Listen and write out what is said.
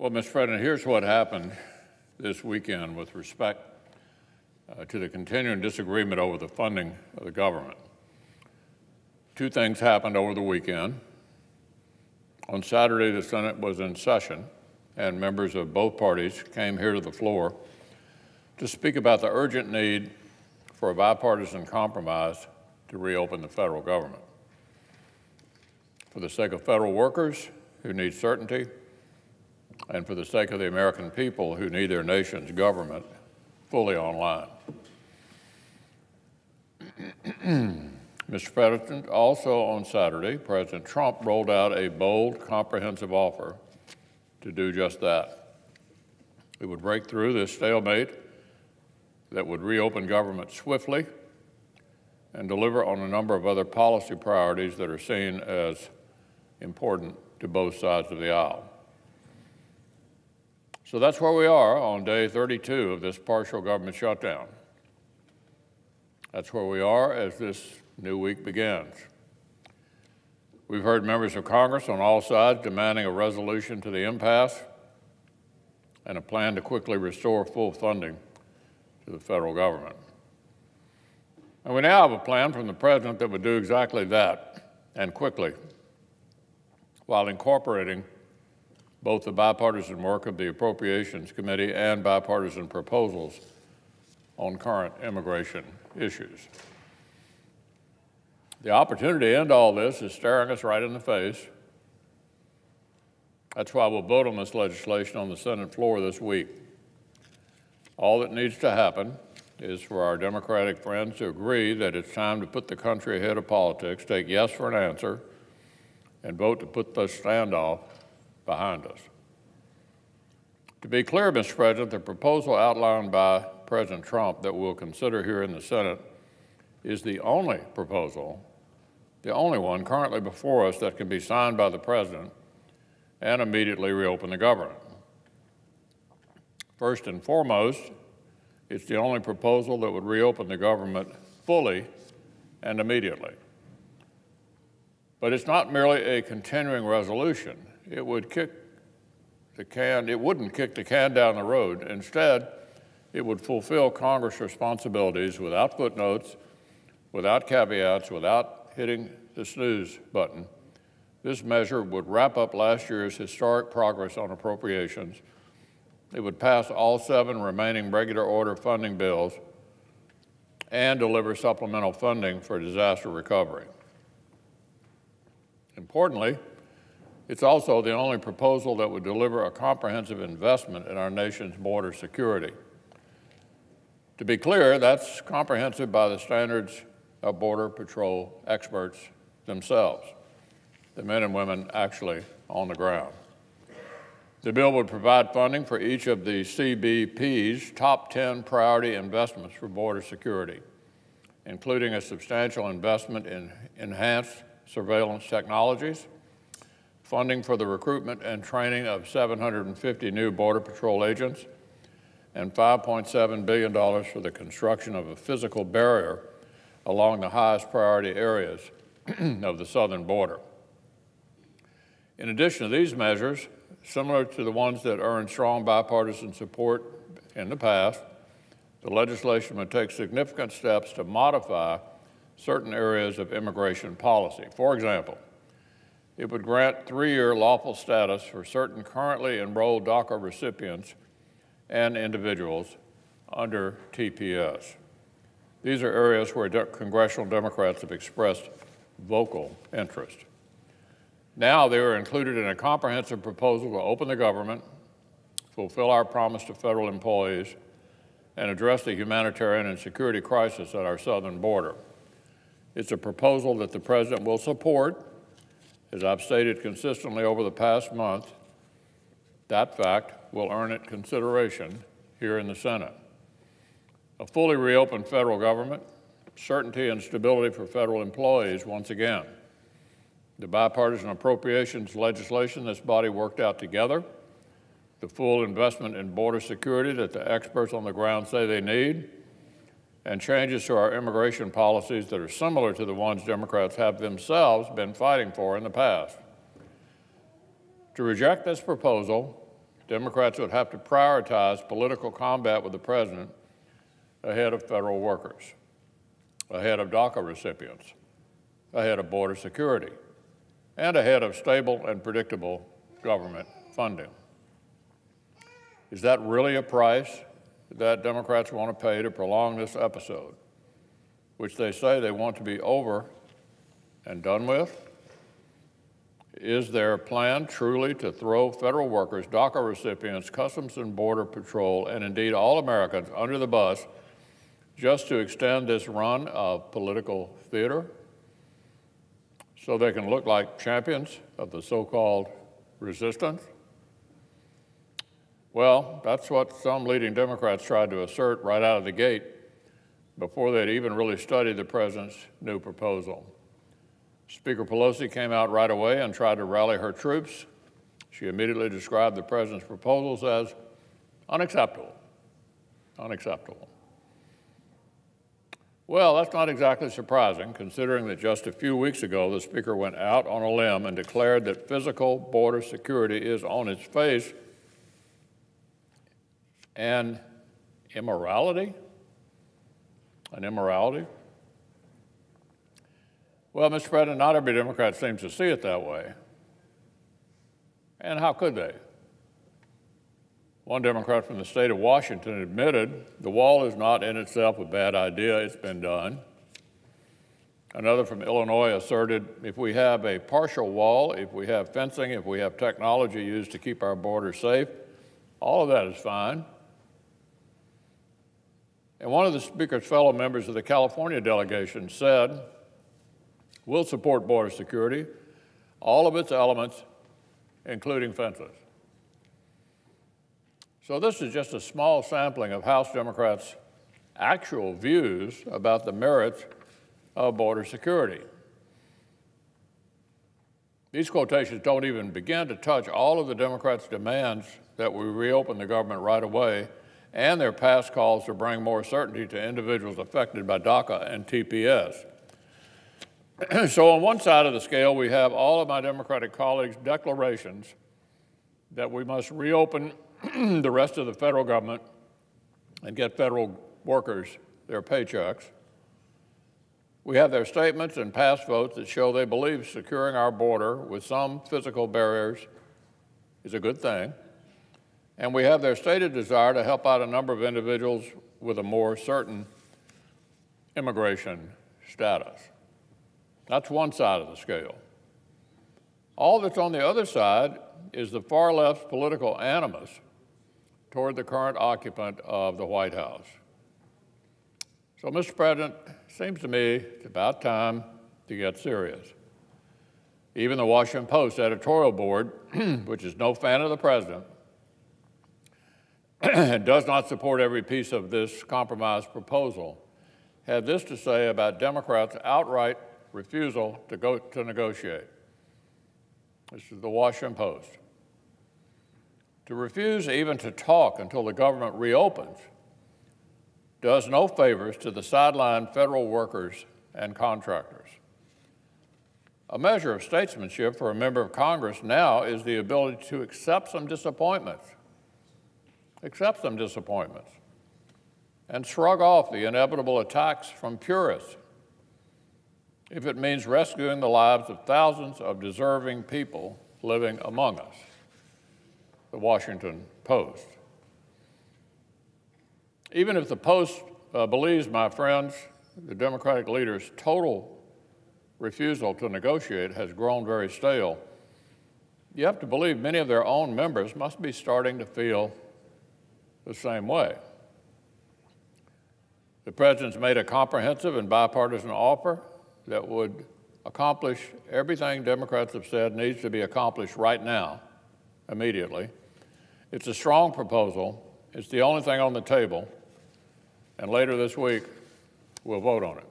Well, Mr. President, here's what happened this weekend with respect uh, to the continuing disagreement over the funding of the government. Two things happened over the weekend. On Saturday, the Senate was in session, and members of both parties came here to the floor to speak about the urgent need for a bipartisan compromise to reopen the federal government. For the sake of federal workers who need certainty, and for the sake of the American people who need their nation's government fully online. Mr. President, also on Saturday, President Trump rolled out a bold, comprehensive offer to do just that. It would break through this stalemate that would reopen government swiftly and deliver on a number of other policy priorities that are seen as important to both sides of the aisle. So that's where we are on day 32 of this partial government shutdown. That's where we are as this new week begins. We've heard members of Congress on all sides demanding a resolution to the impasse and a plan to quickly restore full funding to the federal government. And we now have a plan from the President that would do exactly that, and quickly, while incorporating both the bipartisan work of the Appropriations Committee and bipartisan proposals on current immigration issues. The opportunity to end all this is staring us right in the face. That's why we'll vote on this legislation on the Senate floor this week. All that needs to happen is for our Democratic friends to agree that it's time to put the country ahead of politics, take yes for an answer, and vote to put the standoff behind us. To be clear, Mr. President, the proposal outlined by President Trump that we'll consider here in the Senate is the only proposal, the only one currently before us that can be signed by the President and immediately reopen the government. First and foremost, it's the only proposal that would reopen the government fully and immediately. But it's not merely a continuing resolution it would kick the can, it wouldn't kick the can down the road. Instead, it would fulfill Congress' responsibilities without footnotes, without caveats, without hitting the snooze button. This measure would wrap up last year's historic progress on appropriations. It would pass all seven remaining regular order funding bills and deliver supplemental funding for disaster recovery. Importantly, it's also the only proposal that would deliver a comprehensive investment in our nation's border security. To be clear, that's comprehensive by the standards of Border Patrol experts themselves, the men and women actually on the ground. The bill would provide funding for each of the CBP's top 10 priority investments for border security, including a substantial investment in enhanced surveillance technologies, funding for the recruitment and training of 750 new Border Patrol agents, and $5.7 billion for the construction of a physical barrier along the highest priority areas of the southern border. In addition to these measures, similar to the ones that earned strong bipartisan support in the past, the legislation would take significant steps to modify certain areas of immigration policy. For example, it would grant three-year lawful status for certain currently enrolled DACA recipients and individuals under TPS. These are areas where de congressional Democrats have expressed vocal interest. Now they are included in a comprehensive proposal to open the government, fulfill our promise to federal employees, and address the humanitarian and security crisis at our southern border. It's a proposal that the President will support as I've stated consistently over the past month, that fact will earn it consideration here in the Senate. A fully reopened federal government, certainty and stability for federal employees once again. The bipartisan appropriations legislation this body worked out together, the full investment in border security that the experts on the ground say they need, and changes to our immigration policies that are similar to the ones Democrats have themselves been fighting for in the past. To reject this proposal Democrats would have to prioritize political combat with the president ahead of federal workers, ahead of DACA recipients, ahead of border security, and ahead of stable and predictable government funding. Is that really a price that Democrats want to pay to prolong this episode, which they say they want to be over and done with? Is their plan truly to throw federal workers, DACA recipients, Customs and Border Patrol, and indeed all Americans under the bus just to extend this run of political theater so they can look like champions of the so-called resistance? Well, that's what some leading Democrats tried to assert right out of the gate before they'd even really studied the president's new proposal. Speaker Pelosi came out right away and tried to rally her troops. She immediately described the president's proposals as unacceptable. Unacceptable. Well, that's not exactly surprising, considering that just a few weeks ago the Speaker went out on a limb and declared that physical border security is on its face an immorality? An immorality? Well, Mr. President, not every Democrat seems to see it that way. And how could they? One Democrat from the state of Washington admitted the wall is not in itself a bad idea, it's been done. Another from Illinois asserted if we have a partial wall, if we have fencing, if we have technology used to keep our borders safe, all of that is fine. And one of the Speaker's fellow members of the California delegation said, We'll support border security, all of its elements, including fences. So, this is just a small sampling of House Democrats' actual views about the merits of border security. These quotations don't even begin to touch all of the Democrats' demands that we reopen the government right away and their past calls to bring more certainty to individuals affected by DACA and TPS. so, on one side of the scale, we have all of my Democratic colleagues' declarations that we must reopen the rest of the federal government and get federal workers their paychecks. We have their statements and past votes that show they believe securing our border with some physical barriers is a good thing. And we have their stated desire to help out a number of individuals with a more certain immigration status. That's one side of the scale. All that's on the other side is the far left's political animus toward the current occupant of the White House. So, Mr. President, seems to me it's about time to get serious. Even the Washington Post editorial board, which is no fan of the president, does not support every piece of this compromise proposal, had this to say about Democrats' outright refusal to go to negotiate. This is the Washington Post. To refuse even to talk until the government reopens does no favors to the sidelined federal workers and contractors. A measure of statesmanship for a member of Congress now is the ability to accept some disappointments accept some disappointments, and shrug off the inevitable attacks from purists if it means rescuing the lives of thousands of deserving people living among us. The Washington Post. Even if the Post uh, believes, my friends, the Democratic leader's total refusal to negotiate has grown very stale, you have to believe many of their own members must be starting to feel the same way. The President's made a comprehensive and bipartisan offer that would accomplish everything Democrats have said needs to be accomplished right now, immediately. It's a strong proposal. It's the only thing on the table. And later this week, we'll vote on it.